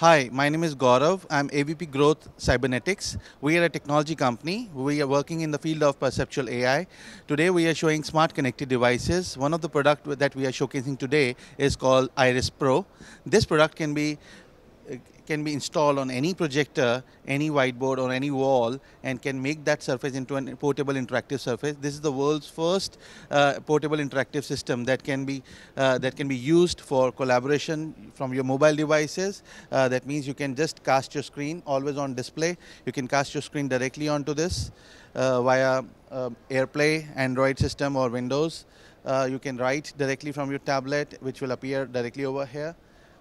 Hi, my name is Gaurav. I'm AVP Growth Cybernetyx. We are a technology company. We are working in the field of perceptual AI. Today we are showing smart connected devices. One of the product that we are showcasing today is called EyeRIS-Pro. This product can be can be installed on any projector, any whiteboard or any wall and can make that surface into a portable interactive surface. This is the world's first uh, portable interactive system that can be uh, that can be used for collaboration from your mobile devices. Uh, that means you can just cast your screen always on display. You can cast your screen directly onto this uh, via uh, AirPlay, Android system or Windows. Uh, you can write directly from your tablet which will appear directly over here.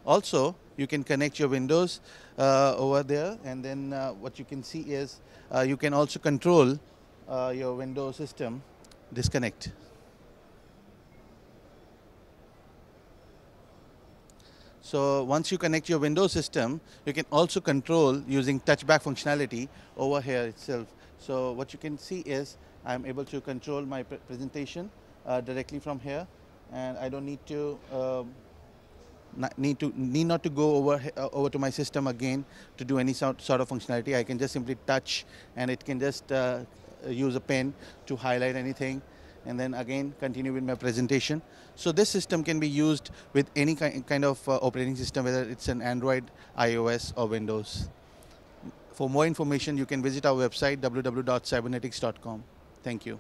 Also, you can connect your windows uh, over there and then uh, what you can see is uh, you can also control uh, your window system disconnect. So once you connect your Windows system, you can also control using touchback functionality over here itself. So what you can see is I'm able to control my pre presentation uh, directly from here and I don't need to um, need to need not to go over uh, over to my system again to do any sort, sort of functionality. I can just simply touch and it can just uh, use a pen to highlight anything and then again continue with my presentation. So this system can be used with any ki kind of uh, operating system whether it's an Android, iOS or Windows. For more information you can visit our website www.cybernetyx.com. Thank you.